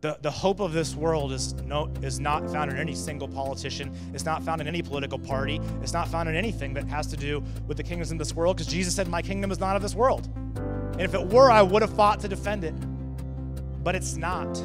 The, the hope of this world is, no, is not found in any single politician. It's not found in any political party. It's not found in anything that has to do with the kingdoms in this world because Jesus said, My kingdom is not of this world. And if it were, I would have fought to defend it. But it's not.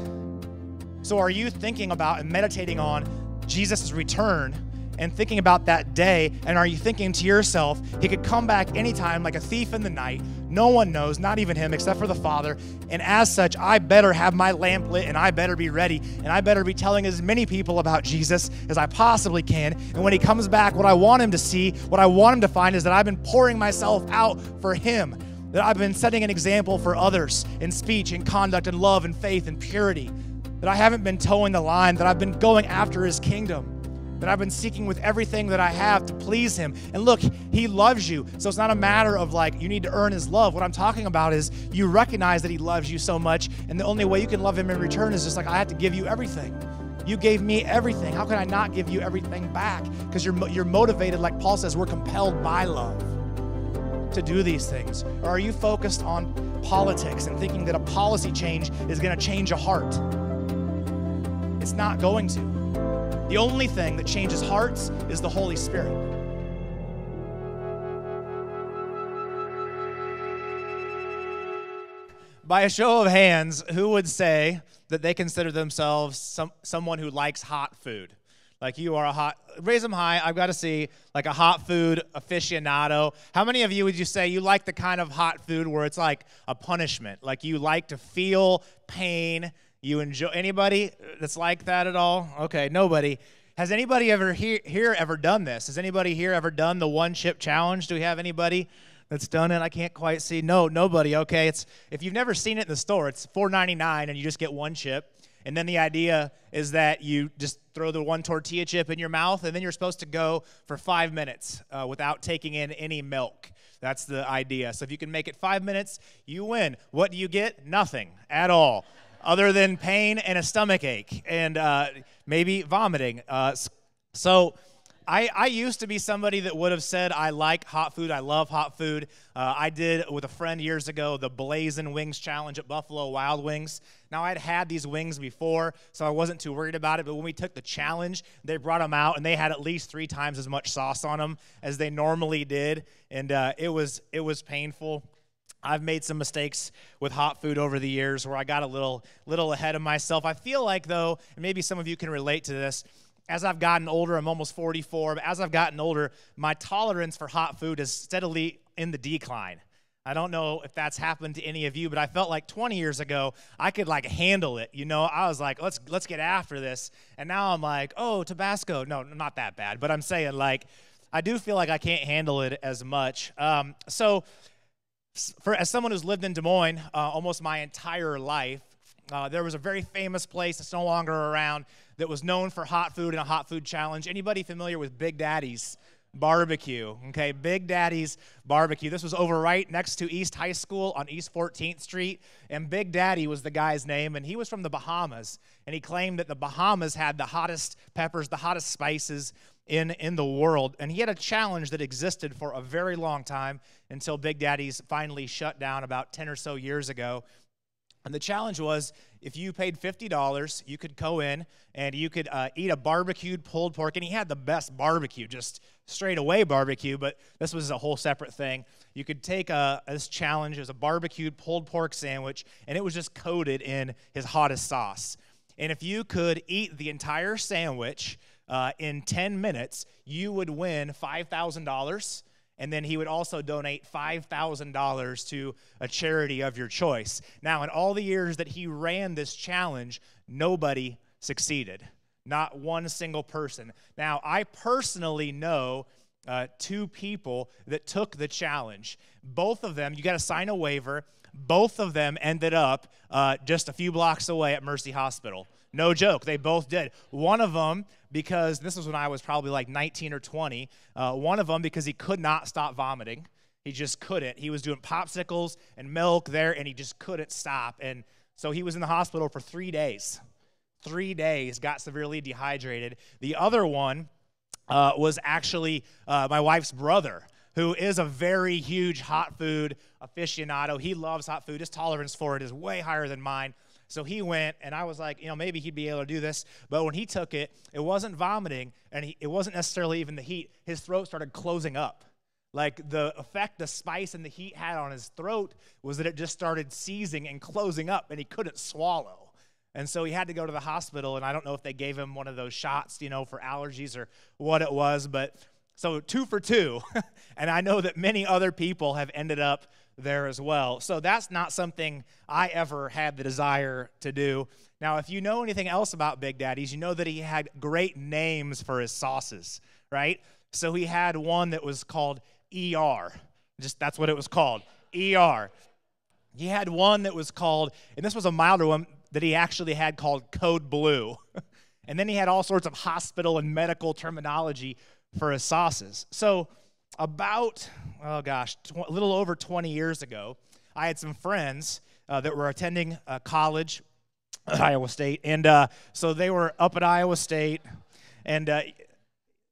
So are you thinking about and meditating on Jesus' return and thinking about that day? And are you thinking to yourself, he could come back anytime like a thief in the night? No one knows, not even him, except for the Father. And as such, I better have my lamp lit and I better be ready and I better be telling as many people about Jesus as I possibly can. And when he comes back, what I want him to see, what I want him to find is that I've been pouring myself out for him, that I've been setting an example for others in speech and conduct and love and faith and purity, that I haven't been toeing the line, that I've been going after his kingdom that I've been seeking with everything that I have to please Him. And look, He loves you. So it's not a matter of like you need to earn His love. What I'm talking about is you recognize that He loves you so much, and the only way you can love Him in return is just like, I have to give you everything. You gave me everything. How can I not give you everything back? Because you're, you're motivated, like Paul says, we're compelled by love to do these things? Or are you focused on politics and thinking that a policy change is going to change a heart? It's not going to. The only thing that changes hearts is the Holy Spirit. By a show of hands, who would say that they consider themselves some, someone who likes hot food? Like you are a hot, raise them high. I've got to see like a hot food aficionado. How many of you would you say you like the kind of hot food where it's like a punishment? Like you like to feel pain, you enjoy anybody that's like that at all? Okay, nobody. Has anybody ever here, here ever done this? Has anybody here ever done the one chip challenge? Do we have anybody that's done it? I can't quite see. No, nobody. Okay, it's if you've never seen it in the store, it's $4.99 and you just get one chip. And then the idea is that you just throw the one tortilla chip in your mouth, and then you're supposed to go for five minutes uh, without taking in any milk. That's the idea. So if you can make it five minutes, you win. What do you get? Nothing at all other than pain and a stomach ache and uh, maybe vomiting. Uh, so I, I used to be somebody that would have said, I like hot food, I love hot food. Uh, I did with a friend years ago the Blazing Wings Challenge at Buffalo Wild Wings. Now, I'd had these wings before, so I wasn't too worried about it. But when we took the challenge, they brought them out, and they had at least three times as much sauce on them as they normally did, and uh, it was it was painful. I've made some mistakes with hot food over the years where I got a little little ahead of myself. I feel like though, and maybe some of you can relate to this, as I've gotten older, I'm almost 44, but as I've gotten older, my tolerance for hot food is steadily in the decline. I don't know if that's happened to any of you, but I felt like 20 years ago I could like handle it. You know, I was like, let's let's get after this. And now I'm like, oh, Tabasco. No, not that bad, but I'm saying like I do feel like I can't handle it as much. Um, so for as someone who's lived in Des Moines uh, almost my entire life, uh, there was a very famous place that's no longer around that was known for hot food and a hot food challenge. Anybody familiar with Big Daddy's barbecue? Okay, Big Daddy's barbecue. This was over right next to East High School on East 14th Street, and Big Daddy was the guy's name, and he was from the Bahamas, and he claimed that the Bahamas had the hottest peppers, the hottest spices, in, in the world. And he had a challenge that existed for a very long time until Big Daddy's finally shut down about 10 or so years ago. And the challenge was if you paid $50, you could go in and you could uh, eat a barbecued pulled pork. And he had the best barbecue, just straight away barbecue, but this was a whole separate thing. You could take a, this challenge as a barbecued pulled pork sandwich, and it was just coated in his hottest sauce. And if you could eat the entire sandwich, uh, in 10 minutes, you would win $5,000. And then he would also donate $5,000 to a charity of your choice. Now, in all the years that he ran this challenge, nobody succeeded. Not one single person. Now, I personally know uh, two people that took the challenge. Both of them, you got to sign a waiver. Both of them ended up uh, just a few blocks away at Mercy Hospital. No joke, they both did. One of them, because this was when I was probably like 19 or 20, uh, one of them, because he could not stop vomiting. He just couldn't. He was doing popsicles and milk there, and he just couldn't stop. And so he was in the hospital for three days. Three days, got severely dehydrated. The other one uh, was actually uh, my wife's brother who is a very huge hot food aficionado. He loves hot food. His tolerance for it is way higher than mine. So he went, and I was like, you know, maybe he'd be able to do this. But when he took it, it wasn't vomiting, and he, it wasn't necessarily even the heat. His throat started closing up. Like the effect the spice and the heat had on his throat was that it just started seizing and closing up, and he couldn't swallow. And so he had to go to the hospital, and I don't know if they gave him one of those shots, you know, for allergies or what it was, but so two for two. and I know that many other people have ended up there as well. So that's not something I ever had the desire to do. Now, if you know anything else about Big Daddy's, you know that he had great names for his sauces, right? So he had one that was called ER. Just that's what it was called. ER. He had one that was called, and this was a milder one that he actually had called Code Blue. and then he had all sorts of hospital and medical terminology for his sauces. So, about, oh gosh, tw- a little over 20 years ago, I had some friends uh, that were attending uh, college at Iowa State. And uh, so they were up at Iowa State. And, uh,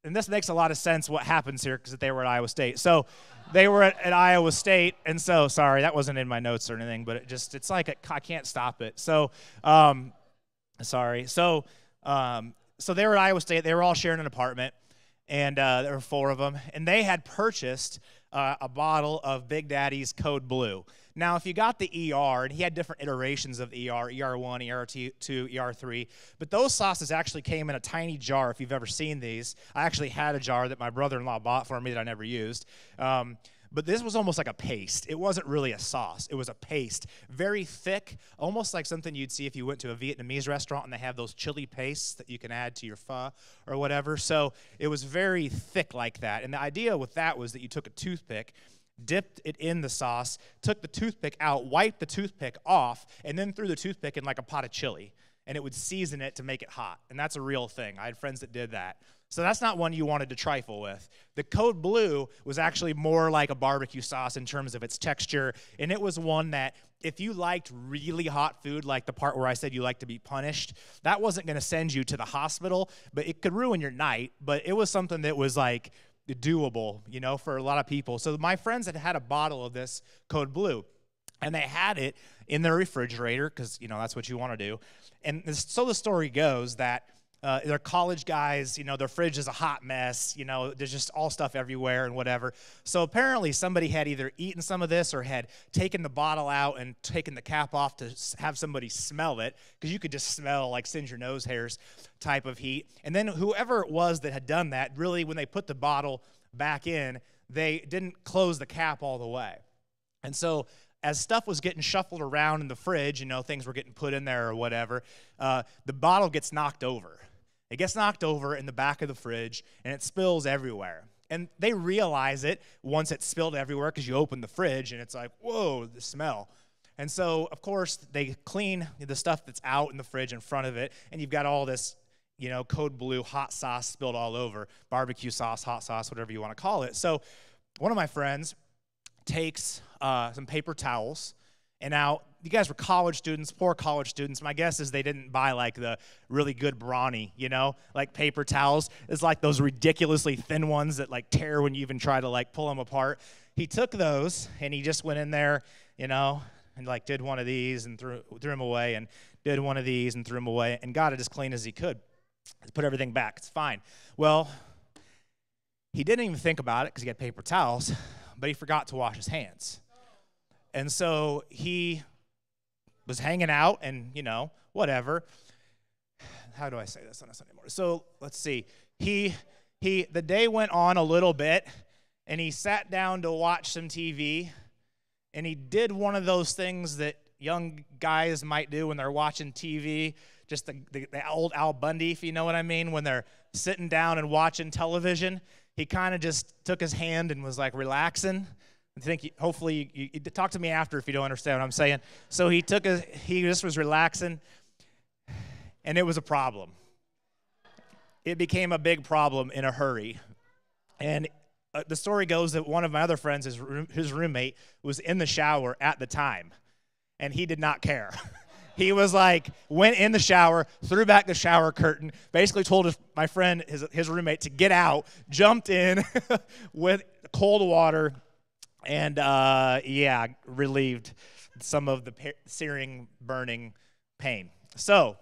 and this makes a lot of sense what happens here because they were at Iowa State. So they were at, at, Iowa State. And so, sorry, that wasn't in my notes or anything, but it just, it's like, I can't stop it. So, um, sorry. So, um, so they were at Iowa State. They were all sharing an apartment and uh, there were four of them, and they had purchased uh, a bottle of Big Daddy's Code Blue. Now, if you got the ER, and he had different iterations of the ER, ER1, ER2, ER3, but those sauces actually came in a tiny jar. If you've ever seen these, I actually had a jar that my brother-in-law bought for me that I never used. Um, but this was almost like a paste. It wasn't really a sauce, it was a paste. Very thick, almost like something you'd see if you went to a Vietnamese restaurant and they have those chili pastes that you can add to your pho or whatever. So it was very thick like that. And the idea with that was that you took a toothpick dipped it in the sauce, took the toothpick out, wiped the toothpick off, and then threw the toothpick in like a pot of chili. And it would season it to make it hot. And that's a real thing. I had friends that did that. So that's not one you wanted to trifle with. The Code Blue was actually more like a barbecue sauce in terms of its texture, and it was one that if you liked really hot food, like the part where I said you like to be punished, that wasn't going to send you to the hospital, but it could ruin your night. But it was something that was like doable, you know, for a lot of people. So my friends had had a bottle of this Code Blue, and they had it in their refrigerator because you know that's what you want to do. And this, so the story goes that uh, they're college guys, you know, their fridge is a hot mess, you know, there's just all stuff everywhere and whatever. So apparently somebody had either eaten some of this or had taken the bottle out and taken the cap off to have somebody smell it, because you could just smell like singe your nose hairs type of heat. And then whoever it was that had done that, really, when they put the bottle back in, they didn't close the cap all the way. And so as stuff was getting shuffled around in the fridge, you know, things were getting put in there or whatever, uh, the bottle gets knocked over. It gets knocked over in the back of the fridge and it spills everywhere. And they realize it once it's spilled everywhere because you open the fridge and it's like, whoa, the smell. And so, of course, they clean the stuff that's out in the fridge in front of it, and you've got all this, you know, code blue hot sauce spilled all over barbecue sauce, hot sauce, whatever you want to call it. So, one of my friends takes uh, some paper towels and now you guys were college students, poor college students. My guess is they didn't buy like the really good Brawny, you know, like paper towels. It's like those ridiculously thin ones that like tear when you even try to like pull them apart. He took those and he just went in there, you know, and like did one of these and threw, threw them away and did one of these and threw them away and got it as clean as he could. Put everything back. It's fine. Well, he didn't even think about it because he had paper towels, but he forgot to wash his hands. And so he was hanging out and, you know, whatever. How do I say this on a Sunday morning? So let's see. He, he, the day went on a little bit and he sat down to watch some TV and he did one of those things that young guys might do when they're watching TV, just the, the, the old Al Bundy, if you know what I mean, when they're sitting down and watching television. He kind of just took his hand and was like relaxing I think hopefully you, you, talk to me after if you don't understand what I'm saying. So he took a he just was relaxing, and it was a problem. It became a big problem in a hurry, and uh, the story goes that one of my other friends, his his roommate, was in the shower at the time, and he did not care. he was like went in the shower threw back the shower curtain basically told his, my friend his, his roommate to get out jumped in with cold water and uh, yeah, relieved some of the searing, burning pain. So,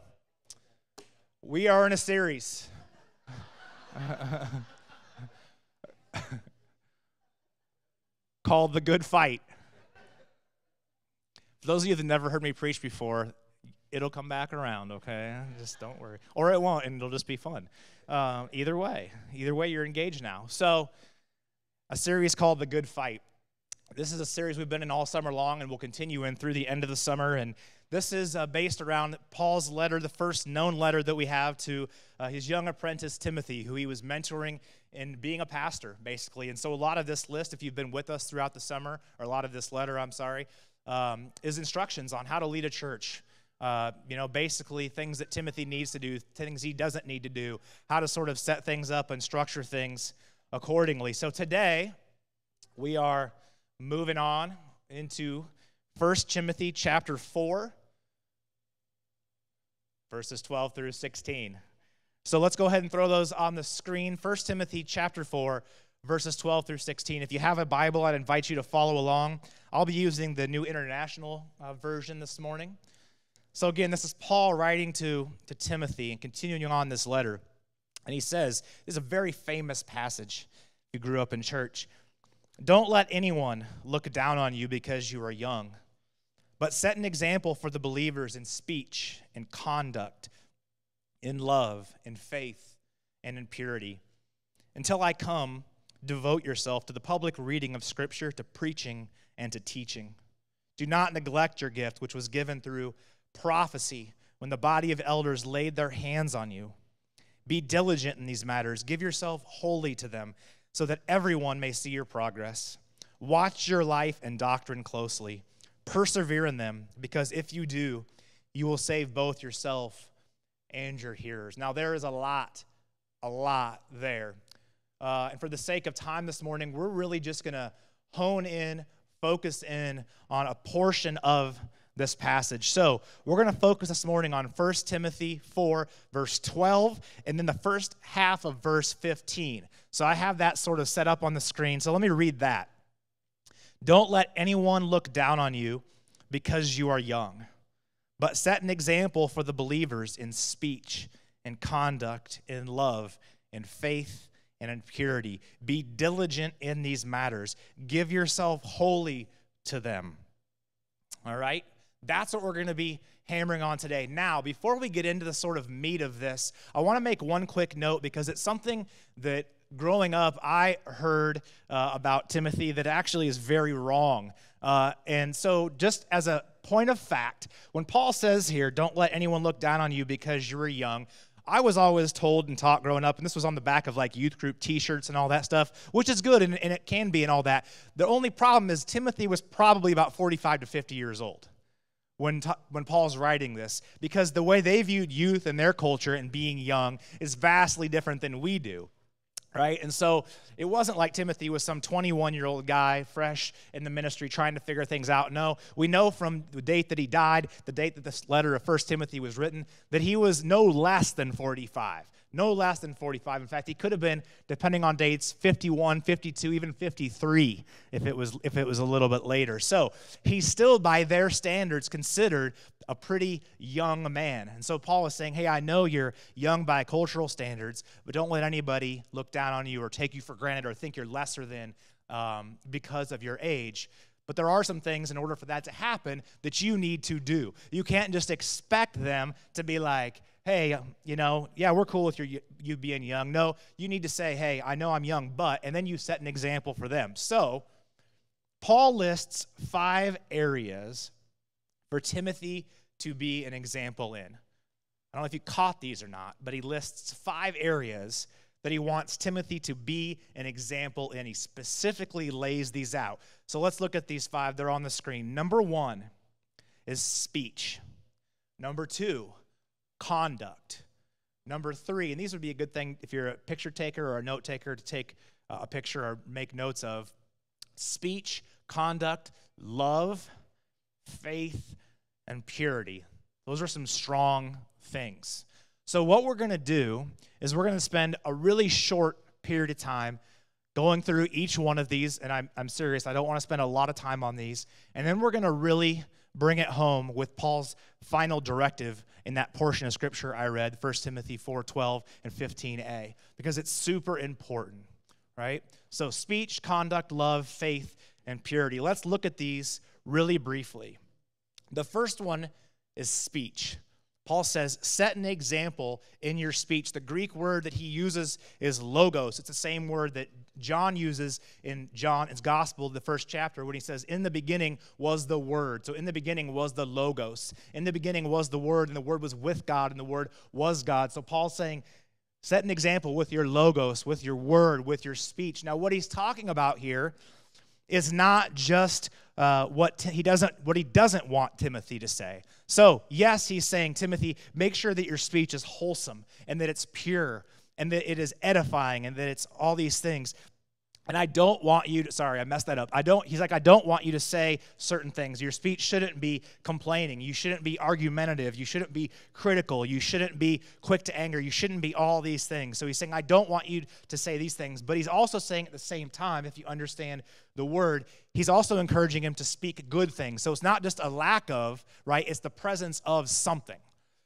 we are in a series. called The Good Fight. For those of you that never heard me preach before, it'll come back around, okay? Just don't worry. Or it won't, and it'll just be fun. Uh, either way, either way, you're engaged now. So, a series called The Good Fight. This is a series we've been in all summer long and we'll continue in through the end of the summer. And this is uh, based around Paul's letter, the first known letter that we have to uh, his young apprentice Timothy, who he was mentoring in being a pastor, basically. And so, a lot of this list, if you've been with us throughout the summer, or a lot of this letter, I'm sorry, um, is instructions on how to lead a church. Uh, you know, basically things that Timothy needs to do, things he doesn't need to do, how to sort of set things up and structure things accordingly. So, today, we are moving on into 1 Timothy chapter 4 verses 12 through 16. So let's go ahead and throw those on the screen. 1 Timothy chapter 4 verses 12 through 16. If you have a Bible, I'd invite you to follow along. I'll be using the New International uh, Version this morning. So again, this is Paul writing to, to Timothy and continuing on this letter. And he says, this is a very famous passage if you grew up in church. Don't let anyone look down on you because you are young, but set an example for the believers in speech, in conduct, in love, in faith, and in purity. Until I come, devote yourself to the public reading of Scripture, to preaching, and to teaching. Do not neglect your gift, which was given through prophecy when the body of elders laid their hands on you. Be diligent in these matters, give yourself wholly to them so that everyone may see your progress. Watch your life and doctrine closely. Persevere in them, because if you do, you will save both yourself and your hearers. Now, there is a lot, a lot there. Uh, and for the sake of time this morning, we're really just going to hone in, focus in on a portion of this passage. So we're going to focus this morning on 1 Timothy 4, verse 12, and then the first half of verse 15. So I have that sort of set up on the screen. So let me read that. Don't let anyone look down on you because you are young, but set an example for the believers in speech, in conduct, in love, in faith, and in purity. Be diligent in these matters. Give yourself wholly to them. All right? That's what we're going to be hammering on today. Now, before we get into the sort of meat of this, I want to make one quick note because it's something that growing up I heard uh, about Timothy that actually is very wrong. Uh, and so, just as a point of fact, when Paul says here, don't let anyone look down on you because you're young, I was always told and taught growing up, and this was on the back of like youth group t shirts and all that stuff, which is good and, and it can be and all that. The only problem is Timothy was probably about 45 to 50 years old when, when Paul's writing this, because the way they viewed youth and their culture and being young is vastly different than we do right? And so it wasn't like Timothy was some 21 year old guy, fresh in the ministry, trying to figure things out. No, we know from the date that he died, the date that this letter of First Timothy was written, that he was no less than 45 no less than 45. In fact, he could have been, depending on dates, 51, 52, even 53 if it was if it was a little bit later. So he's still, by their standards, considered a pretty young man. And so Paul is saying, Hey, I know you're young by cultural standards, but don't let anybody look down on you or take you for granted or think you're lesser than um, because of your age. But there are some things in order for that to happen that you need to do. You can't just expect them to be like, hey, um, you know, yeah, we're cool with your, you being young. No, you need to say, hey, I know I'm young, but, and then you set an example for them. So, Paul lists five areas for Timothy to be an example in. I don't know if you caught these or not, but he lists five areas that he wants Timothy to be an example in. He specifically lays these out. So let's look at these five. They're on the screen. Number one is speech. Number two, conduct. Number three, and these would be a good thing if you're a picture taker or a note taker to take uh, a picture or make notes of speech, conduct, love, faith, and purity. Those are some strong things. So, what we're going to do is we're going to spend a really short period of time going through each one of these. And I'm, I'm serious, I don't want to spend a lot of time on these. And then we're going to really bring it home with Paul's final directive in that portion of scripture I read, 1 Timothy 4 12 and 15a, because it's super important, right? So, speech, conduct, love, faith, and purity. Let's look at these really briefly. The first one is speech. Paul says, set an example in your speech. The Greek word that he uses is logos. It's the same word that John uses in John's gospel, the first chapter, when he says, In the beginning was the word. So, in the beginning was the logos. In the beginning was the word, and the word was with God, and the word was God. So, Paul's saying, Set an example with your logos, with your word, with your speech. Now, what he's talking about here is not just uh, what he doesn't what he doesn't want Timothy to say. So yes, he's saying Timothy, make sure that your speech is wholesome and that it's pure and that it is edifying and that it's all these things. And I don't want you to, sorry, I messed that up. I don't, he's like, I don't want you to say certain things. Your speech shouldn't be complaining. You shouldn't be argumentative. You shouldn't be critical. You shouldn't be quick to anger. You shouldn't be all these things. So he's saying, I don't want you to say these things. But he's also saying at the same time, if you understand the word, he's also encouraging him to speak good things. So it's not just a lack of, right? It's the presence of something.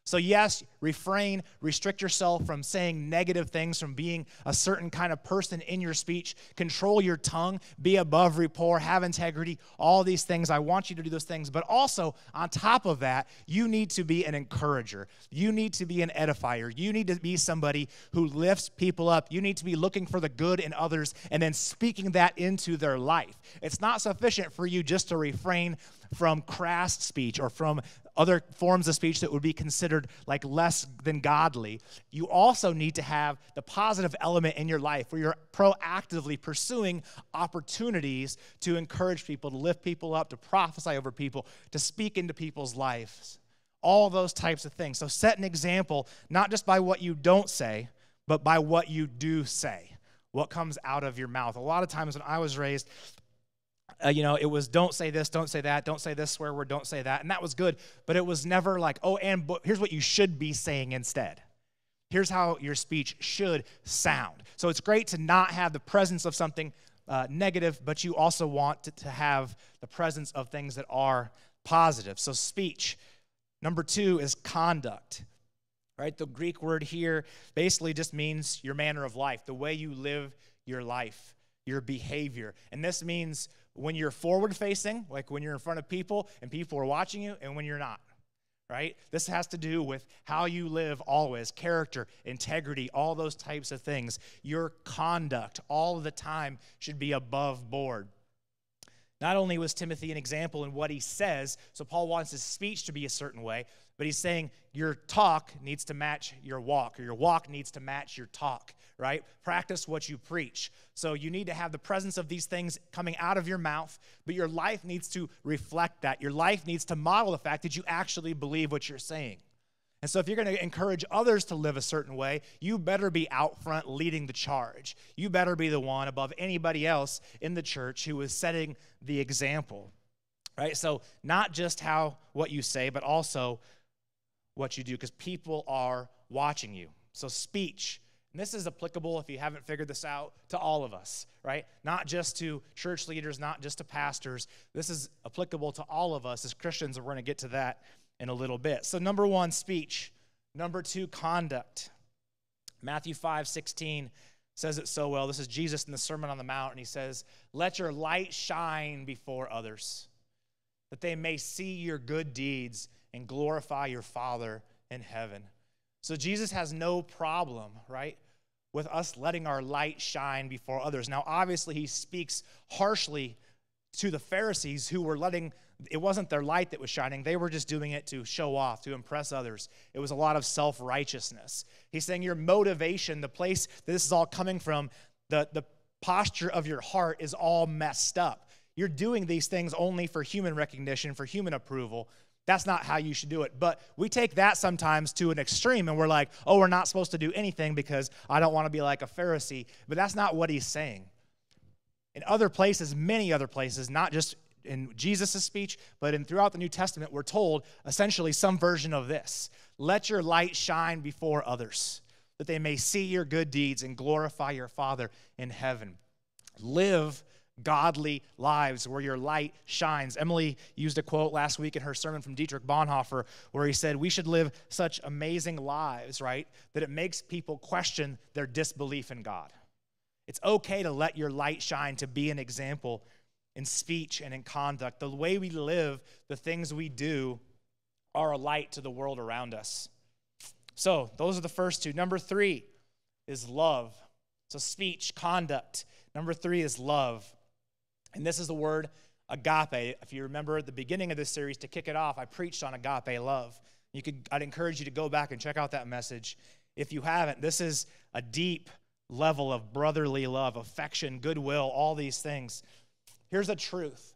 So, yes, refrain, restrict yourself from saying negative things, from being a certain kind of person in your speech. Control your tongue, be above rapport, have integrity, all these things. I want you to do those things. But also, on top of that, you need to be an encourager. You need to be an edifier. You need to be somebody who lifts people up. You need to be looking for the good in others and then speaking that into their life. It's not sufficient for you just to refrain from crass speech or from other forms of speech that would be considered like less than godly, you also need to have the positive element in your life where you're proactively pursuing opportunities to encourage people, to lift people up, to prophesy over people, to speak into people's lives. All those types of things. So set an example, not just by what you don't say, but by what you do say what comes out of your mouth. A lot of times when I was raised, uh, you know, it was don't say this, don't say that, don't say this swear word, don't say that. And that was good. But it was never like, oh, and but here's what you should be saying instead. Here's how your speech should sound. So it's great to not have the presence of something uh, negative, but you also want to, to have the presence of things that are positive. So speech. Number two is conduct. Right? The Greek word here basically just means your manner of life, the way you live your life, your behavior. And this means when you're forward facing, like when you're in front of people and people are watching you, and when you're not, right? This has to do with how you live always, character, integrity, all those types of things. Your conduct all the time should be above board. Not only was Timothy an example in what he says, so Paul wants his speech to be a certain way, but he's saying your talk needs to match your walk, or your walk needs to match your talk, right? Practice what you preach. So you need to have the presence of these things coming out of your mouth, but your life needs to reflect that. Your life needs to model the fact that you actually believe what you're saying. And so, if you're going to encourage others to live a certain way, you better be out front leading the charge. You better be the one above anybody else in the church who is setting the example. Right? So, not just how what you say, but also what you do because people are watching you. So, speech. And this is applicable, if you haven't figured this out, to all of us, right? Not just to church leaders, not just to pastors. This is applicable to all of us as Christians, and we're going to get to that in a little bit. So, number one, speech. Number two, conduct. Matthew 5 16 says it so well. This is Jesus in the Sermon on the Mount, and he says, Let your light shine before others, that they may see your good deeds and glorify your Father in heaven. So Jesus has no problem, right, with us letting our light shine before others. Now, obviously, he speaks harshly to the Pharisees who were letting it wasn't their light that was shining. They were just doing it to show off, to impress others. It was a lot of self righteousness. He's saying your motivation, the place that this is all coming from, the, the posture of your heart is all messed up. You're doing these things only for human recognition, for human approval, that's not how you should do it. But we take that sometimes to an extreme and we're like, oh, we're not supposed to do anything because I don't want to be like a Pharisee. But that's not what he's saying. In other places, many other places, not just in Jesus' speech, but in throughout the New Testament, we're told essentially some version of this. Let your light shine before others, that they may see your good deeds and glorify your Father in heaven. Live godly lives where your light shines. Emily used a quote last week in her sermon from Dietrich Bonhoeffer where he said, We should live such amazing lives, right, that it makes people question their disbelief in God. It's okay to let your light shine, to be an example in speech and in conduct. The way we live, the things we do, are a light to the world around us. So, those are the first two. Number three is love. So, speech, conduct. Number three is love. And this is the word agape. If you remember at the beginning of this series, to kick it off, I preached on agape love. You could, I'd encourage you to go back and check out that message. If you haven't, this is a deep level of brotherly love, affection, goodwill, all these things. Here's the truth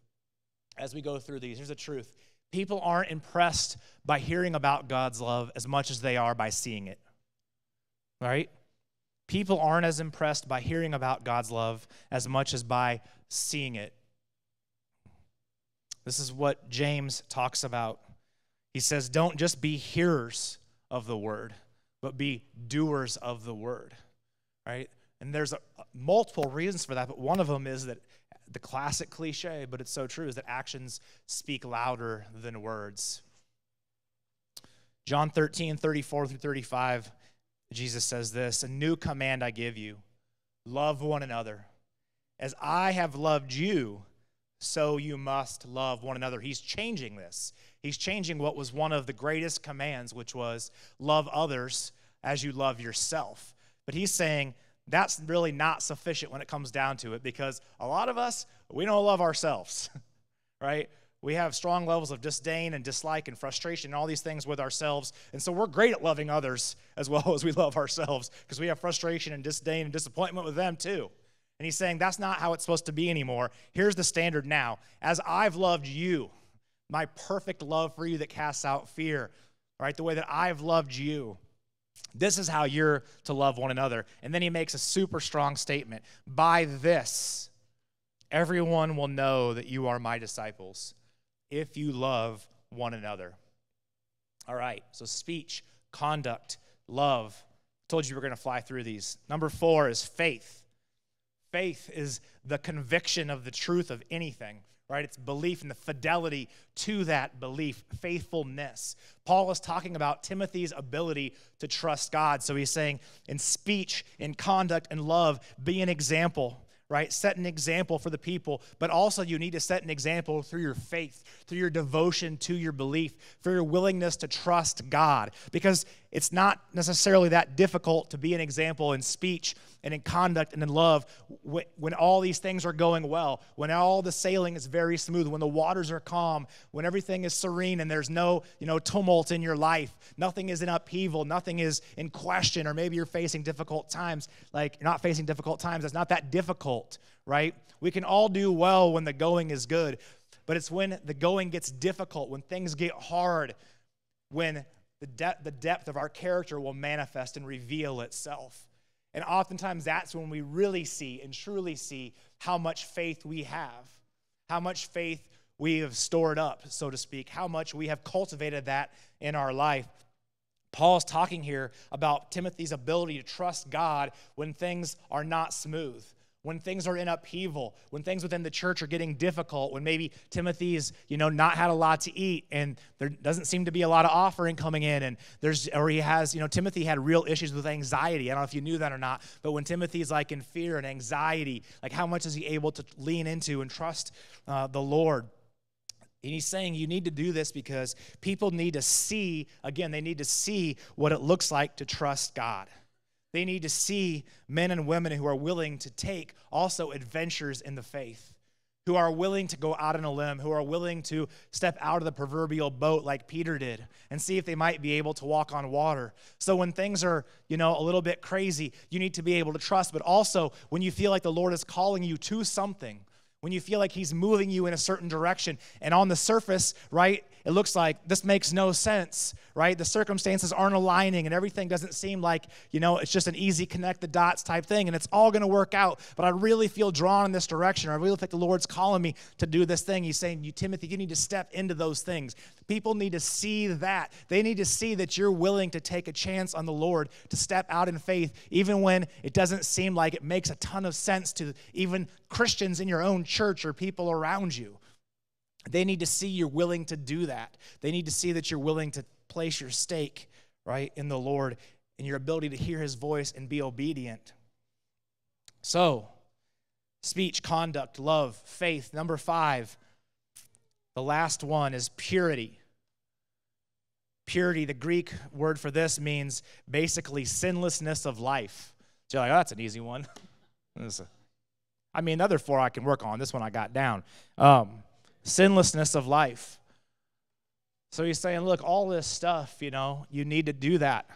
as we go through these. Here's the truth people aren't impressed by hearing about God's love as much as they are by seeing it. Right? People aren't as impressed by hearing about God's love as much as by seeing it. This is what James talks about. He says, Don't just be hearers of the word, but be doers of the word. Right? And there's a, multiple reasons for that, but one of them is that the classic cliche, but it's so true, is that actions speak louder than words. John 13, 34 through 35, Jesus says this A new command I give you love one another. As I have loved you, so you must love one another. He's changing this. He's changing what was one of the greatest commands, which was love others as you love yourself. But he's saying that's really not sufficient when it comes down to it because a lot of us, we don't love ourselves, right? We have strong levels of disdain and dislike and frustration and all these things with ourselves. And so we're great at loving others as well as we love ourselves because we have frustration and disdain and disappointment with them too. And he's saying that's not how it's supposed to be anymore. Here's the standard now. As I've loved you, my perfect love for you that casts out fear, right? The way that I've loved you. This is how you're to love one another. And then he makes a super strong statement. By this, everyone will know that you are my disciples if you love one another. All right, so speech, conduct, love. I told you we're going to fly through these. Number four is faith. Faith is the conviction of the truth of anything, right? It's belief and the fidelity to that belief, faithfulness. Paul is talking about Timothy's ability to trust God. So he's saying, in speech, in conduct, and love, be an example right? Set an example for the people, but also you need to set an example through your faith, through your devotion to your belief, through your willingness to trust God. Because it's not necessarily that difficult to be an example in speech and in conduct and in love when all these things are going well, when all the sailing is very smooth, when the waters are calm, when everything is serene and there's no, you know, tumult in your life, nothing is in upheaval, nothing is in question, or maybe you're facing difficult times. Like you're not facing difficult times, it's not that difficult, right? We can all do well when the going is good, but it's when the going gets difficult, when things get hard, when the, de- the depth of our character will manifest and reveal itself. And oftentimes that's when we really see and truly see how much faith we have, how much faith we have stored up, so to speak, how much we have cultivated that in our life. Paul's talking here about Timothy's ability to trust God when things are not smooth, when things are in upheaval, when things within the church are getting difficult, when maybe Timothy's, you know, not had a lot to eat and there doesn't seem to be a lot of offering coming in and there's or he has, you know, Timothy had real issues with anxiety. I don't know if you knew that or not, but when Timothy's like in fear and anxiety, like how much is he able to lean into and trust uh, the Lord? And he's saying you need to do this because people need to see, again, they need to see what it looks like to trust God. They need to see men and women who are willing to take also adventures in the faith, who are willing to go out on a limb, who are willing to step out of the proverbial boat like Peter did and see if they might be able to walk on water. So when things are, you know, a little bit crazy, you need to be able to trust, but also when you feel like the Lord is calling you to something, when you feel like he's moving you in a certain direction and on the surface right it looks like this makes no sense, right? The circumstances aren't aligning and everything doesn't seem like, you know, it's just an easy connect the dots type thing and it's all going to work out. But I really feel drawn in this direction. I really think the Lord's calling me to do this thing. He's saying, You, Timothy, you need to step into those things. People need to see that. They need to see that you're willing to take a chance on the Lord, to step out in faith, even when it doesn't seem like it makes a ton of sense to even Christians in your own church or people around you. They need to see you're willing to do that. They need to see that you're willing to place your stake, right, in the Lord and your ability to hear his voice and be obedient. So, speech, conduct, love, faith. Number five, the last one is purity. Purity, the Greek word for this means basically sinlessness of life. So you're like, oh, that's an easy one. I mean, other four I can work on. This one I got down. Um, sinlessness of life. So he's saying, look, all this stuff, you know, you need to do that.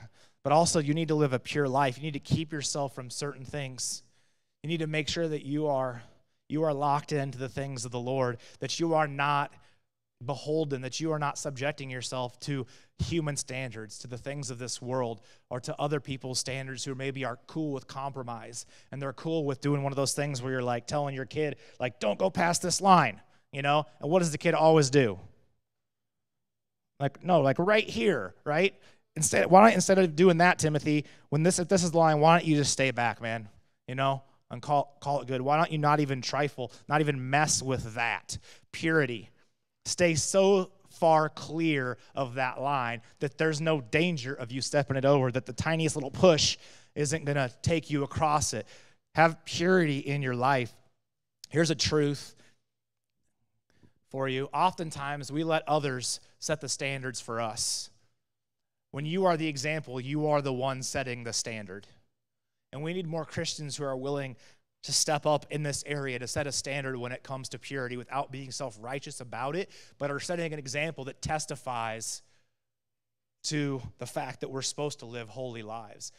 But also, you need to live a pure life. You need to keep yourself from certain things. You need to make sure that you are you are locked into the things of the Lord, that you are not beholden, that you are not subjecting yourself to human standards, to the things of this world, or to other people's standards who maybe are cool with compromise and they're cool with doing one of those things where you're like telling your kid, like, don't go past this line you know? And what does the kid always do? Like, no, like right here, right? Instead, why don't instead of doing that, Timothy, when this if this is the line, why don't you just stay back, man? You know, and call call it good. Why don't you not even trifle, not even mess with that? Purity. Stay so far clear of that line that there's no danger of you stepping it over, that the tiniest little push isn't gonna take you across it. Have purity in your life. Here's a truth for you. Oftentimes, we let others set the standards for us. When you are the example, you are the one setting the standard. And we need more Christians who are willing to step up in this area to set a standard when it comes to purity without being self righteous about it, but are setting an example that testifies to the fact that we're supposed to live holy lives.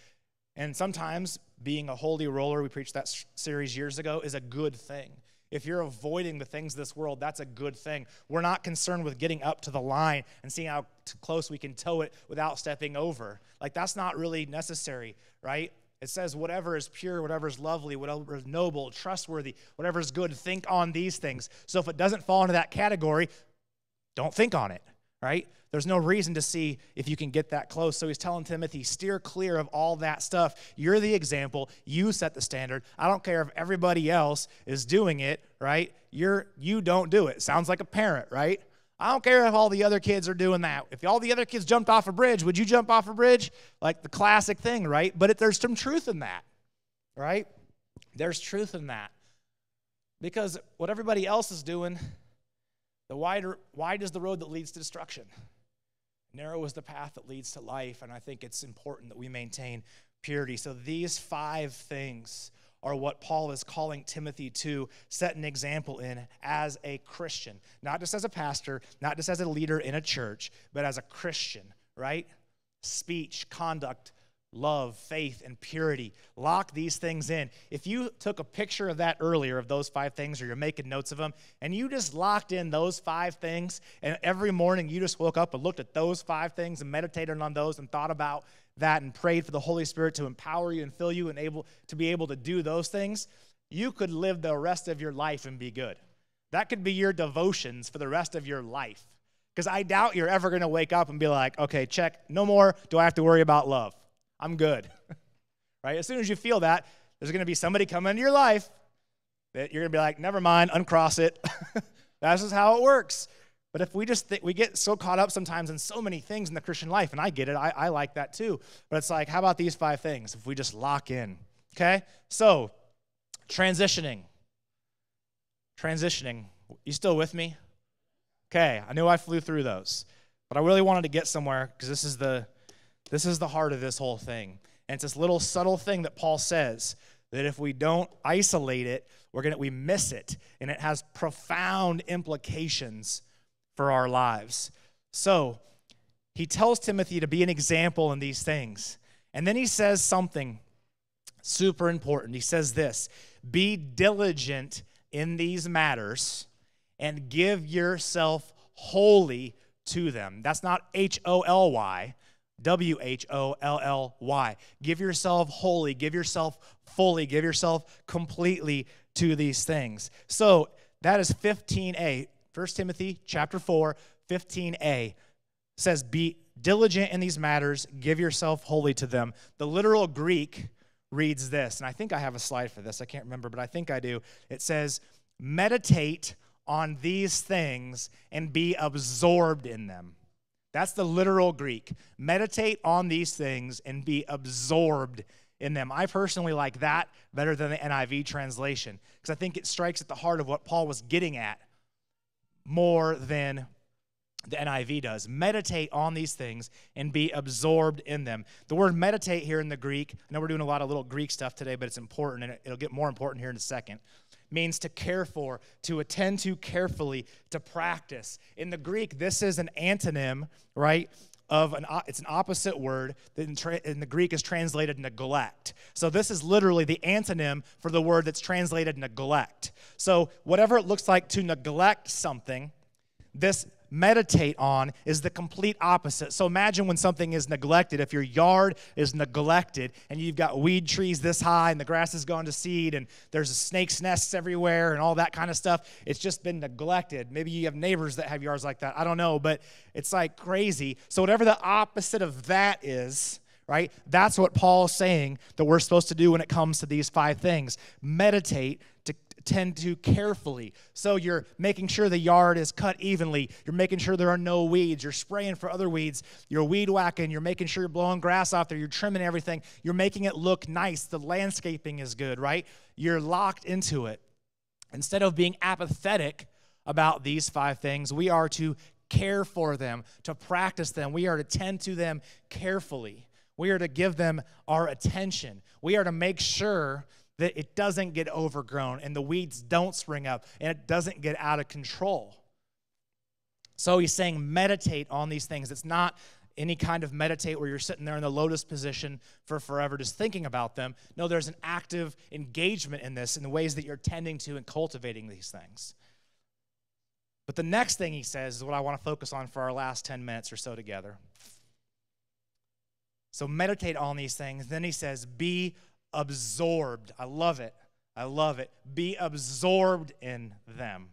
And sometimes being a holy roller, we preached that series years ago, is a good thing. If you're avoiding the things of this world, that's a good thing. We're not concerned with getting up to the line and seeing how close we can tow it without stepping over. Like, that's not really necessary, right? It says, whatever is pure, whatever is lovely, whatever is noble, trustworthy, whatever is good, think on these things. So if it doesn't fall into that category, don't think on it, right? There's no reason to see if you can get that close. So he's telling Timothy, steer clear of all that stuff. You're the example. You set the standard. I don't care if everybody else is doing it, right? You're you don't do it. Sounds like a parent, right? I don't care if all the other kids are doing that. If all the other kids jumped off a bridge, would you jump off a bridge? Like the classic thing, right? But it, there's some truth in that, right? There's truth in that. Because what everybody else is doing, the wider wide is the road that leads to destruction. Narrow is the path that leads to life, and I think it's important that we maintain purity. So, these five things are what Paul is calling Timothy to set an example in as a Christian, not just as a pastor, not just as a leader in a church, but as a Christian, right? Speech, conduct, love, faith, and purity. Lock these things in. If you took a picture of that earlier, of those five things, or you're making notes of them, and you just locked in those five things, and every morning you just woke up and looked at those five things and meditated on those and thought about that and prayed for the Holy Spirit to empower you and fill you and able to be able to do those things, you could live the rest of your life and be good. That could be your devotions for the rest of your life. Because I doubt you're ever going to wake up and be like, okay, check, no more do I have to worry about love. I'm good. right? As soon as you feel that, there's going to be somebody come into your life that you're going to be like, never mind, uncross it. That's just how it works. But if we just think, we get so caught up sometimes in so many things in the Christian life, and I get it, I, I like that too. But it's like, how about these five things if we just lock in? Okay? So, transitioning. Transitioning. You still with me? Okay, I knew I flew through those. But I really wanted to get somewhere because this is the this is the heart of this whole thing. And it's this little subtle thing that Paul says that if we don't isolate it, we're gonna we miss it. And it has profound implications for our lives. So he tells Timothy to be an example in these things. And then he says something super important. He says this be diligent in these matters and give yourself wholly to them. That's not H O L Y, W H O L L Y. Give yourself wholly, give yourself fully, give yourself completely to these things. So that is 15a. 1 Timothy chapter 4, 15a says, Be diligent in these matters, give yourself wholly to them. The literal Greek reads this, and I think I have a slide for this. I can't remember, but I think I do. It says, Meditate on these things and be absorbed in them. That's the literal Greek. Meditate on these things and be absorbed in them. I personally like that better than the NIV translation because I think it strikes at the heart of what Paul was getting at more than the NIV does. Meditate on these things and be absorbed in them. The word meditate here in the Greek, I know we're doing a lot of little Greek stuff today, but it's important and it'll get more important here in a second. Means to care for, to attend to carefully, to practice. In the Greek, this is an antonym, right? Of an it's an opposite word that in, tra- in the Greek is translated neglect. So this is literally the antonym for the word that's translated neglect. So whatever it looks like to neglect something, this meditate on is the complete opposite. So imagine when something is neglected. If your yard is neglected and you've got weed trees this high and the grass has gone to seed and there's snakes' nests everywhere and all that kind of stuff, it's just been neglected. Maybe you have neighbors that have yards like that. I don't know, but it's like crazy. So, whatever the opposite of that is, right? That's what Paul's saying that we're supposed to do when it comes to these five things meditate, to tend to carefully. So you're making sure the yard is cut evenly. You're making sure there are no weeds. You're spraying for other weeds. You're weed whacking. You're making sure you're blowing grass out there. You're trimming everything. You're making it look nice. The landscaping is good, right? You're locked into it. Instead of being apathetic about these five things, we are to care for them, to practice them. We are to tend to them carefully. We are to give them our attention. We are to make sure that it doesn't get overgrown and the weeds don't spring up and it doesn't get out of control. So he's saying meditate on these things. It's not any kind of meditate where you're sitting there in the lotus position for forever just thinking about them. No, there's an active engagement in this in the ways that you're tending to and cultivating these things. But the next thing he says is what I want to focus on for our last 10 minutes or so together. So meditate on these things. Then he says, be absorbed. I love it. I love it. Be absorbed in them.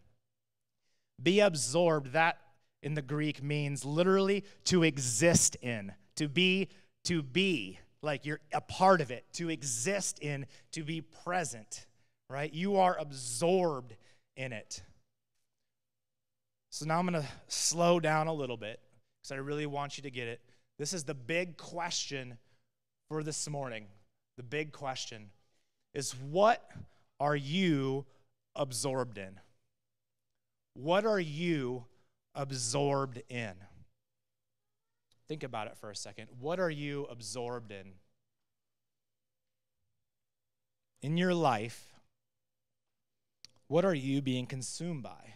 Be absorbed, that in the Greek means literally to exist in, to be, to be, like you're a part of it, to exist in, to be present, right? You are absorbed in it. So now I'm going to slow down a little bit because I really want you to get it. This is the big question for this morning the big question is what are you absorbed in? What are you absorbed in? Think about it for a second. What are you absorbed in? In your life, what are you being consumed by?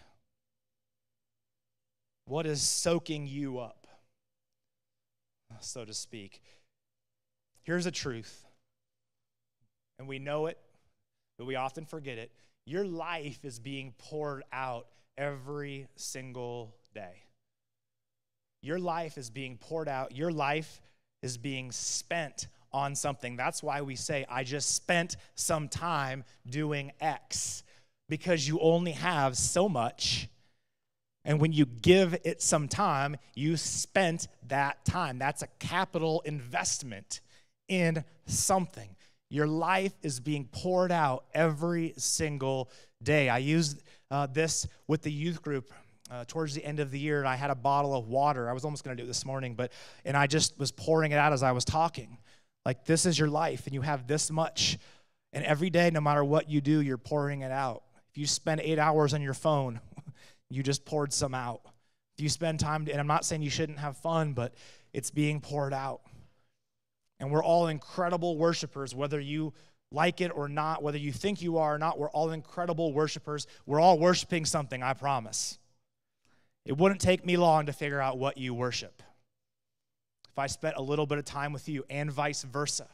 What is soaking you up, so to speak? Here's the truth and we know it, but we often forget it. Your life is being poured out every single day. Your life is being poured out. Your life is being spent on something. That's why we say, I just spent some time doing X, because you only have so much. And when you give it some time, you spent that time. That's a capital investment in something. Your life is being poured out every single day. I used uh, this with the youth group uh, towards the end of the year, and I had a bottle of water. I was almost going to do it this morning, but and I just was pouring it out as I was talking. Like this is your life, and you have this much, and every day, no matter what you do, you're pouring it out. If you spend eight hours on your phone, you just poured some out. If you spend time, and I'm not saying you shouldn't have fun, but it's being poured out. And we're all incredible worshipers, whether you like it or not, whether you think you are or not, we're all incredible worshipers. We're all worshiping something, I promise. It wouldn't take me long to figure out what you worship if I spent a little bit of time with you, and vice versa.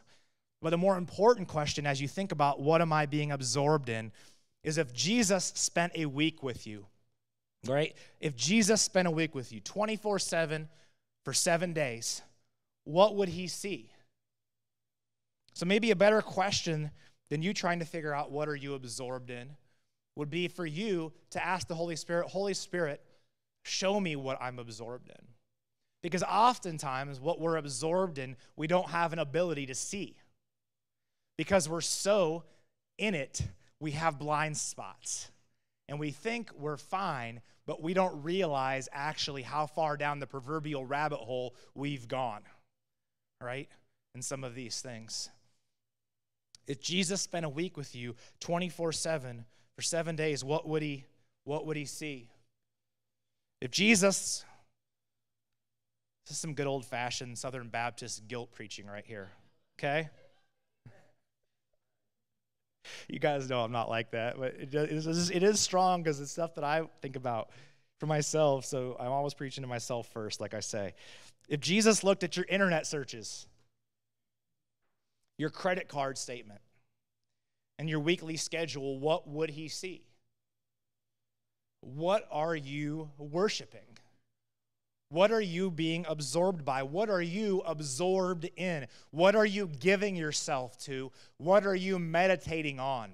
But the more important question as you think about what am I being absorbed in is if Jesus spent a week with you, Right? If Jesus spent a week with you 24 7 for seven days, what would he see? So maybe a better question than you trying to figure out what are you absorbed in would be for you to ask the Holy Spirit, Holy Spirit, show me what I'm absorbed in. Because oftentimes, what we're absorbed in, we don't have an ability to see. Because we're so in it, we have blind spots. And we think we're fine, but we don't realize actually how far down the proverbial rabbit hole we've gone, right? In some of these things. If Jesus spent a week with you 24 7 for seven days, what would he, what would he see? If Jesus, this is some good old fashioned Southern Baptist guilt preaching right here, okay? You guys know I'm not like that, but it is, it is strong because it's stuff that I think about for myself. So I'm always preaching to myself first, like I say. If Jesus looked at your internet searches, your credit card statement, and your weekly schedule, what would he see? What are you worshiping? What are you being absorbed by? What are you absorbed in? What are you giving yourself to? What are you meditating on?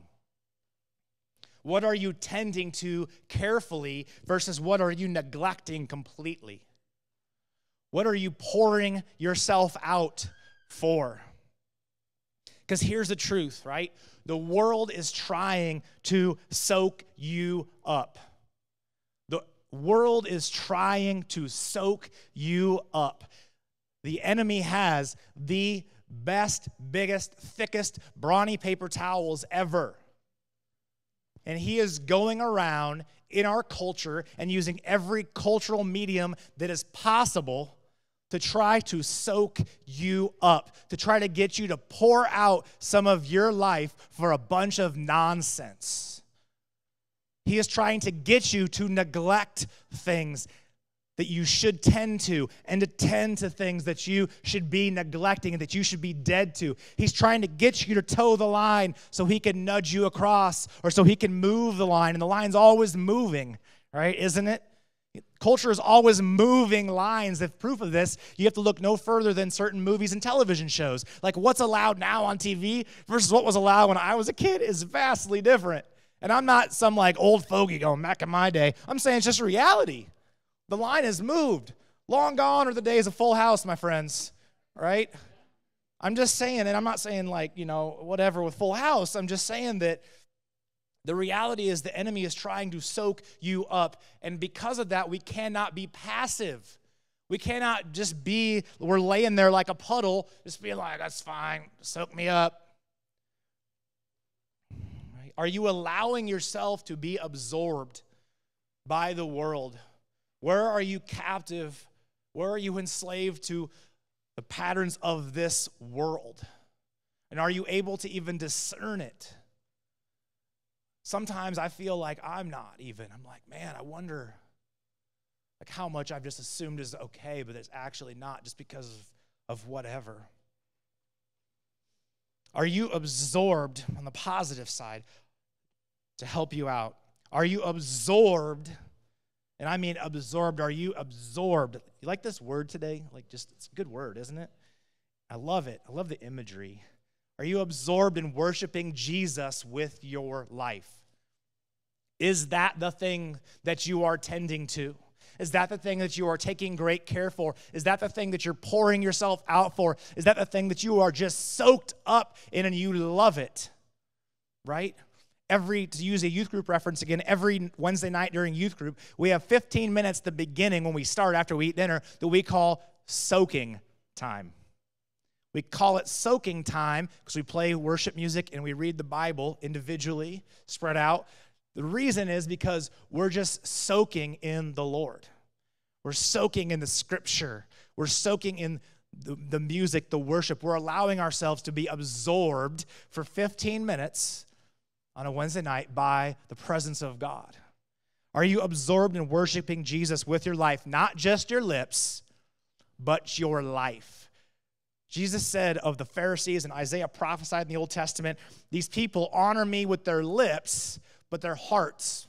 What are you tending to carefully versus what are you neglecting completely? What are you pouring yourself out for? Because here's the truth, right? The world is trying to soak you up. The world is trying to soak you up. The enemy has the best, biggest, thickest, brawny paper towels ever. And he is going around in our culture and using every cultural medium that is possible to try to soak you up, to try to get you to pour out some of your life for a bunch of nonsense. He is trying to get you to neglect things that you should tend to and to tend to things that you should be neglecting and that you should be dead to. He's trying to get you to toe the line so he can nudge you across or so he can move the line. And the line's always moving, right? Isn't it? Culture is always moving lines. If proof of this, you have to look no further than certain movies and television shows. Like what's allowed now on TV versus what was allowed when I was a kid is vastly different. And I'm not some like old fogey going back in my day. I'm saying it's just reality. The line has moved. Long gone are the days of Full House, my friends, right? I'm just saying, and I'm not saying like, you know, whatever with Full House. I'm just saying that the reality is the enemy is trying to soak you up. And because of that, we cannot be passive. We cannot just be, we're laying there like a puddle, just being like, that's fine, soak me up. Are you allowing yourself to be absorbed by the world? Where are you captive? Where are you enslaved to the patterns of this world? And are you able to even discern it? Sometimes I feel like I'm not even. I'm like, man, I wonder like how much I've just assumed is okay, but it's actually not just because of, of whatever. Are you absorbed on the positive side to help you out? Are you absorbed? And I mean absorbed. Are you absorbed? You like this word today? Like just it's a good word, isn't it? I love it. I love the imagery. Are you absorbed in worshiping Jesus with your life? Is that the thing that you are tending to? Is that the thing that you are taking great care for? Is that the thing that you're pouring yourself out for? Is that the thing that you are just soaked up in and you love it? Right? Every, to use a youth group reference again, every Wednesday night during youth group, we have 15 minutes the beginning when we start after we eat dinner that we call soaking time. We call it soaking time because we play worship music and we read the Bible individually, spread out. The reason is because we're just soaking in the Lord. We're soaking in the scripture. We're soaking in the, the music, the worship. We're allowing ourselves to be absorbed for 15 minutes on a Wednesday night by the presence of God. Are you absorbed in worshiping Jesus with your life? Not just your lips, but your life. Jesus said of the Pharisees, and Isaiah prophesied in the Old Testament, these people honor me with their lips, but their hearts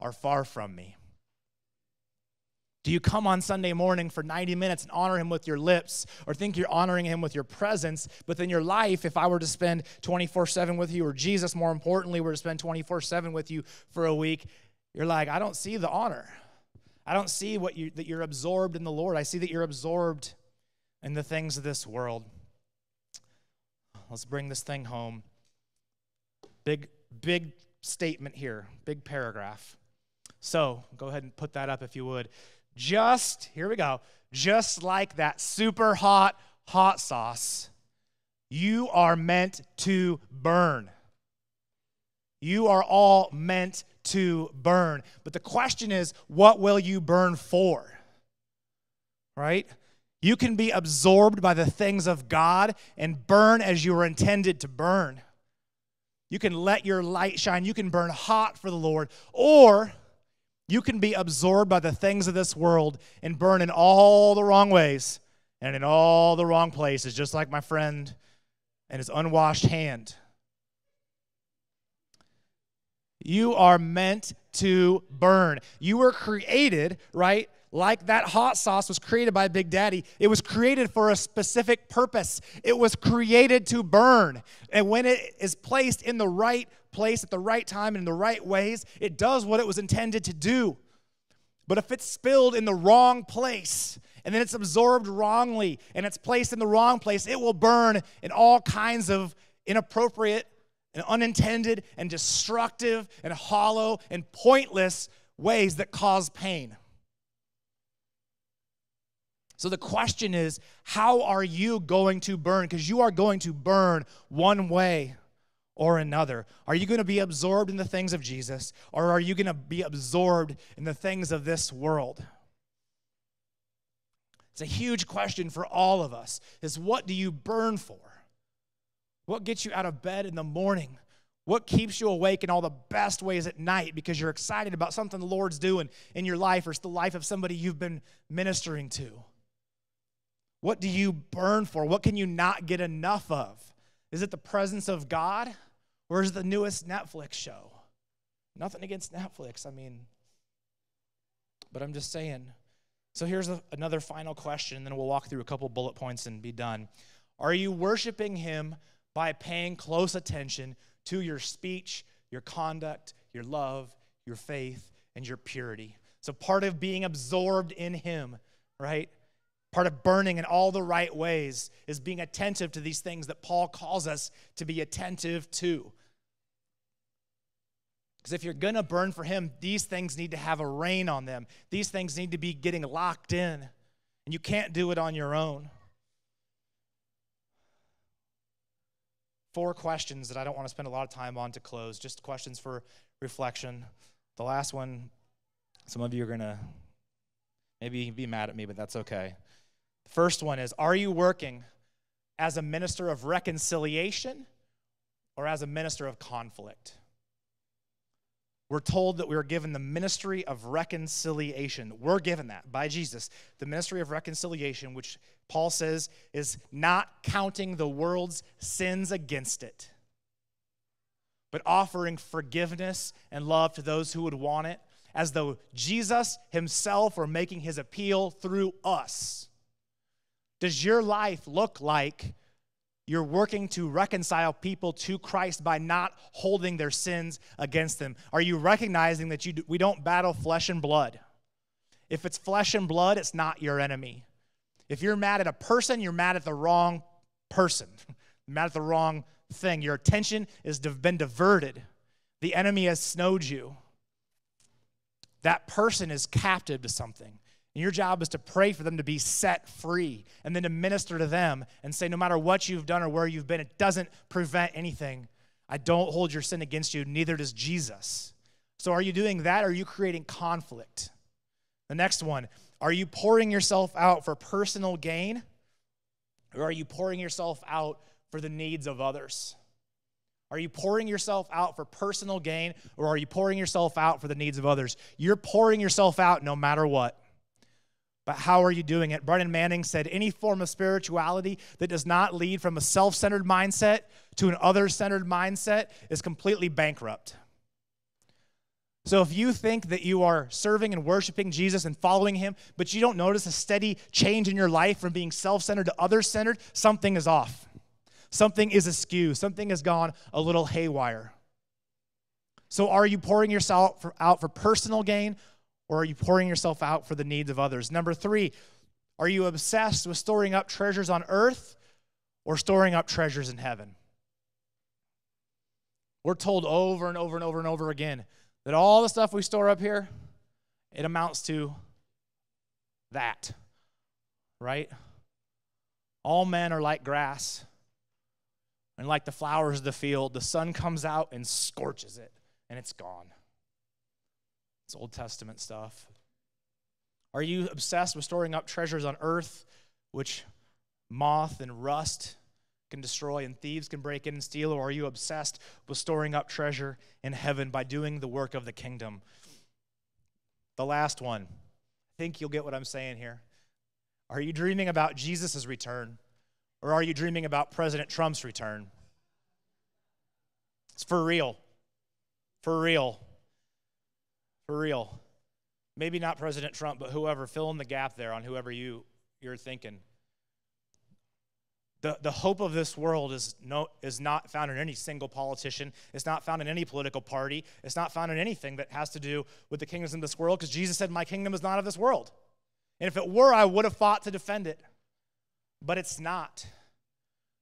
are far from me. Do you come on Sunday morning for 90 minutes and honor him with your lips or think you're honoring him with your presence? But then your life, if I were to spend 24 7 with you, or Jesus, more importantly, were to spend 24 7 with you for a week, you're like, I don't see the honor. I don't see what you, that you're absorbed in the Lord. I see that you're absorbed in the things of this world. Let's bring this thing home. Big, big statement here, big paragraph. So go ahead and put that up if you would. Just, here we go, just like that super hot hot sauce, you are meant to burn. You are all meant to burn. But the question is, what will you burn for? Right? You can be absorbed by the things of God and burn as you were intended to burn. You can let your light shine. You can burn hot for the Lord. Or you can be absorbed by the things of this world and burn in all the wrong ways and in all the wrong places, just like my friend and his unwashed hand. You are meant to burn. You were created, right? Like that hot sauce was created by Big Daddy. It was created for a specific purpose. It was created to burn. And when it is placed in the right place at the right time and in the right ways, it does what it was intended to do. But if it's spilled in the wrong place, and then it's absorbed wrongly, and it's placed in the wrong place, it will burn in all kinds of inappropriate and unintended and destructive and hollow and pointless ways that cause pain. So the question is, how are you going to burn? Because you are going to burn one way or another. Are you going to be absorbed in the things of Jesus, or are you going to be absorbed in the things of this world? It's a huge question for all of us is what do you burn for? What gets you out of bed in the morning? What keeps you awake in all the best ways at night because you're excited about something the Lord's doing in your life or it's the life of somebody you've been ministering to? What do you burn for? What can you not get enough of? Is it the presence of God or is it the newest Netflix show? Nothing against Netflix, I mean, but I'm just saying. So here's a, another final question, and then we'll walk through a couple bullet points and be done. Are you worshiping Him by paying close attention to your speech, your conduct, your love, your faith, and your purity. So, part of being absorbed in Him, right? Part of burning in all the right ways is being attentive to these things that Paul calls us to be attentive to. Because if you're going to burn for Him, these things need to have a rein on them. These things need to be getting locked in. And you can't do it on your own. four questions that I don't want to spend a lot of time on to close, just questions for reflection. The last one, some of you are going to maybe be mad at me, but that's okay. First one is Are you working as a minister of reconciliation or as a minister of conflict? We're told that we are given the ministry of reconciliation. We're given that by Jesus. The ministry of reconciliation, which Paul says is not counting the world's sins against it, but offering forgiveness and love to those who would want it, as though Jesus himself were making his appeal through us. Does your life look like you're working to reconcile people to Christ by not holding their sins against them? Are you recognizing that you, we don't battle flesh and blood? If it's flesh and blood, it's not your enemy. If you're mad at a person, you're mad at the wrong person, mad at the wrong thing. Your attention has been diverted. The enemy has snowed you. That person is captive to something. And your job is to pray for them to be set free and then to minister to them and say, no matter what you've done or where you've been, it doesn't prevent anything. I don't hold your sin against you, neither does Jesus. So, are you doing that or are you creating conflict? The next one are you pouring yourself out for personal gain or are you pouring yourself out for the needs of others? Are you pouring yourself out for personal gain or are you pouring yourself out for the needs of others? You're pouring yourself out no matter what. But how are you doing it? Brennan Manning said any form of spirituality that does not lead from a self centered mindset to an other centered mindset is completely bankrupt. So if you think that you are serving and worshiping Jesus and following him, but you don't notice a steady change in your life from being self centered to other centered, something is off. Something is askew. Something has gone a little haywire. So are you pouring yourself out for personal gain or are you pouring yourself out for the needs of others? Number three, are you obsessed with storing up treasures on earth or storing up treasures in heaven? We're told over and over and over and over again that all the stuff we store up here, it amounts to that, right? All men are like grass, and like the flowers of the field, the sun comes out and scorches it, and it's gone. It's Old Testament stuff. Are you obsessed with storing up treasures on earth, which moth and rust can destroy and thieves can break in and steal? Or are you obsessed with storing up treasure in heaven by doing the work of the kingdom? The last one. I think you'll get what I'm saying here. Are you dreaming about Jesus' return? Or are you dreaming about President Trump's return? It's for real. For real. For real. Maybe not President Trump, but whoever, fill in the gap there on whoever you, you're thinking. The, the hope of this world is, no, is not found in any single politician. It's not found in any political party. It's not found in anything that has to do with the kingdoms in this world because Jesus said, My kingdom is not of this world. And if it were, I would have fought to defend it. But it's not.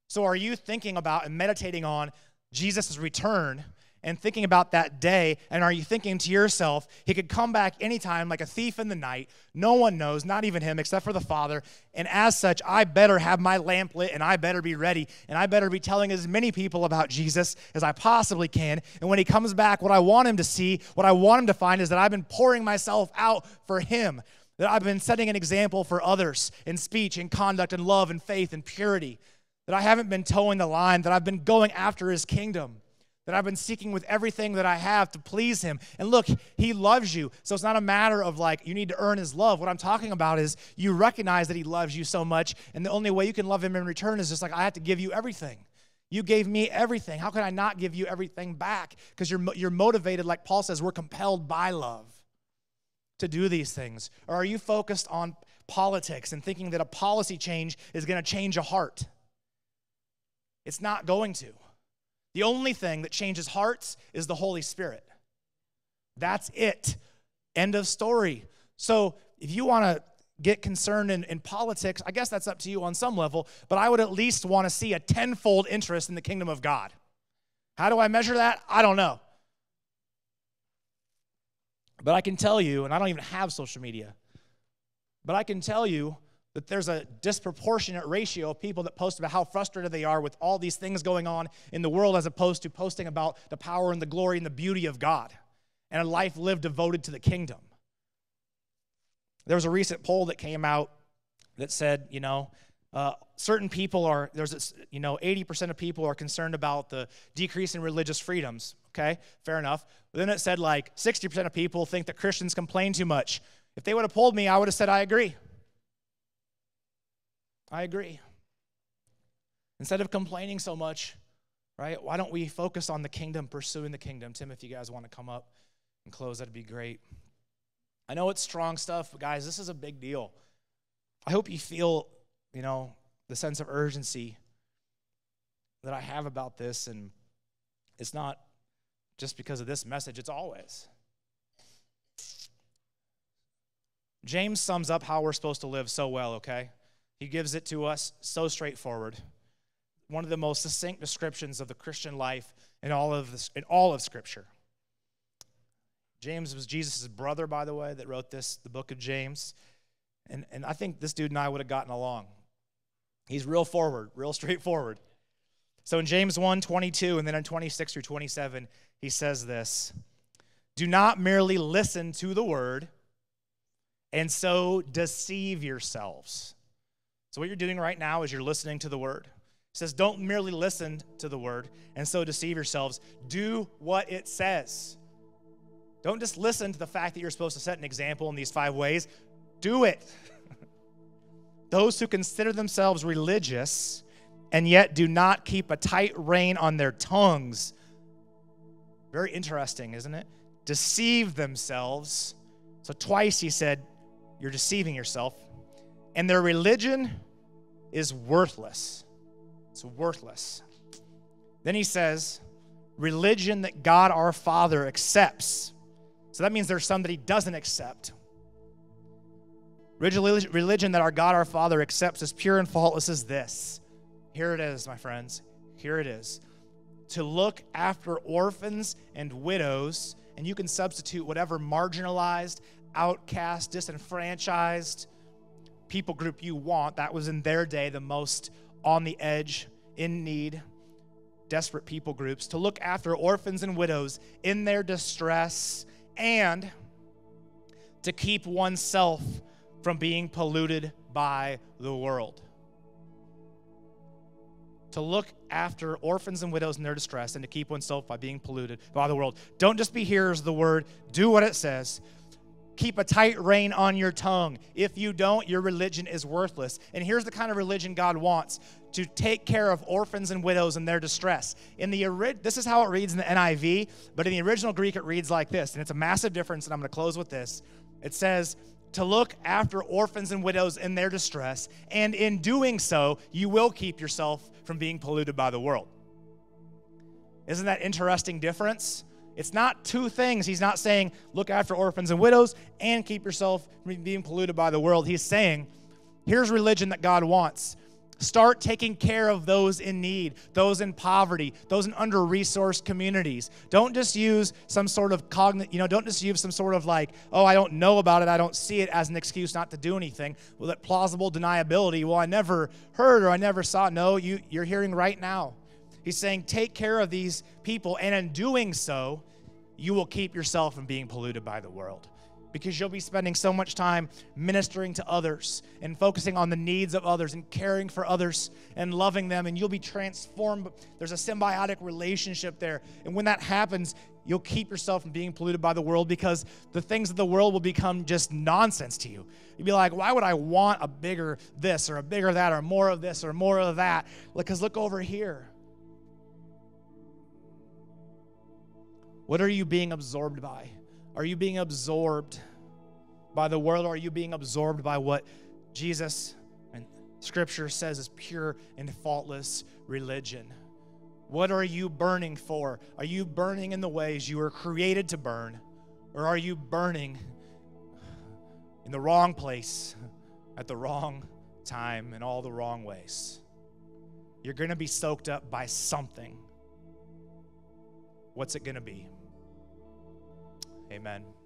So are you thinking about and meditating on Jesus' return and thinking about that day, and are you thinking to yourself, he could come back anytime like a thief in the night? No one knows, not even him, except for the Father. And as such, I better have my lamp lit and I better be ready and I better be telling as many people about Jesus as I possibly can. And when he comes back, what I want him to see, what I want him to find is that I've been pouring myself out for him, that I've been setting an example for others in speech and conduct and love and faith and purity, that I haven't been toeing the line, that I've been going after his kingdom that I've been seeking with everything that I have to please Him. And look, He loves you. So it's not a matter of like you need to earn His love. What I'm talking about is you recognize that He loves you so much, and the only way you can love Him in return is just like, I have to give you everything. You gave me everything. How can I not give you everything back? Because you're, you're motivated, like Paul says, we're compelled by love to do these things. Or are you focused on politics and thinking that a policy change is going to change a heart? It's not going to. The only thing that changes hearts is the Holy Spirit. That's it. End of story. So if you want to get concerned in, in politics, I guess that's up to you on some level, but I would at least want to see a tenfold interest in the kingdom of God. How do I measure that? I don't know. But I can tell you, and I don't even have social media, but I can tell you that there's a disproportionate ratio of people that post about how frustrated they are with all these things going on in the world as opposed to posting about the power and the glory and the beauty of God and a life lived devoted to the kingdom. There was a recent poll that came out that said, you know, uh, certain people are, there's, this, you know, 80% of people are concerned about the decrease in religious freedoms. Okay, fair enough. But then it said like 60% of people think that Christians complain too much. If they would have polled me, I would have said, I agree. I agree. Instead of complaining so much, right, why don't we focus on the kingdom, pursuing the kingdom? Tim, if you guys want to come up and close, that'd be great. I know it's strong stuff, but guys, this is a big deal. I hope you feel, you know, the sense of urgency that I have about this, and it's not just because of this message, it's always. James sums up how we're supposed to live so well, okay? He gives it to us so straightforward. One of the most succinct descriptions of the Christian life in all of, this, in all of Scripture. James was Jesus' brother, by the way, that wrote this, the book of James. And, and I think this dude and I would have gotten along. He's real forward, real straightforward. So in James 1 22 and then in 26 through 27, he says this Do not merely listen to the word and so deceive yourselves. So, what you're doing right now is you're listening to the word. It says, Don't merely listen to the word and so deceive yourselves. Do what it says. Don't just listen to the fact that you're supposed to set an example in these five ways. Do it. Those who consider themselves religious and yet do not keep a tight rein on their tongues. Very interesting, isn't it? deceive themselves. So twice he said, You're deceiving yourself. And their religion is worthless. It's worthless. Then he says, Religion that God our Father accepts. So that means there's some that he doesn't accept. Religion that our God our Father accepts as pure and faultless as this. Here it is, my friends. Here it is. To look after orphans and widows, and you can substitute whatever marginalized, outcast, disenfranchised people group you want. That was in their day the most on the edge, in need, desperate people groups. To look after orphans and widows in their distress and to keep oneself from being polluted by the world. To look after orphans and widows in their distress and to keep oneself by being polluted by the world. Don't just be hearers of the word, do what it says. Keep a tight rein on your tongue. If you don't, your religion is worthless. And here's the kind of religion God wants to take care of orphans and widows in their distress. In the this is how it reads in the NIV, but in the original Greek it reads like this, and it's a massive difference and I'm going to close with this. It says, to look after orphans and widows in their distress, and in doing so, you will keep yourself from being polluted by the world. Isn't that interesting difference? It's not two things. He's not saying look after orphans and widows and keep yourself from being polluted by the world. He's saying here's religion that God wants. Start taking care of those in need, those in poverty, those in under resourced communities. Don't just use some sort of cognitive, you know, don't just use some sort of like, oh, I don't know about it, I don't see it as an excuse not to do anything. Well, that plausible deniability, well, I never heard or I never saw. No, you, you're hearing right now. He's saying, take care of these people, and in doing so, you will keep yourself from being polluted by the world. Because you'll be spending so much time ministering to others and focusing on the needs of others and caring for others and loving them and you'll be transformed. There's a symbiotic relationship there. And when that happens you'll keep yourself from being polluted by the world because the things of the world will become just nonsense to you. You'll be like why would i want a bigger this or a bigger that or more of this or more of that? Because look over here what are you being absorbed by are you being absorbed by the world or are you being absorbed by what Jesus and Scripture says is pure and faultless religion? What are you burning for? Are you burning in the ways you were created to burn? Or are you burning in the wrong place at the wrong time in all the wrong ways? You're going to be soaked up by something. What's it going to be? Amen.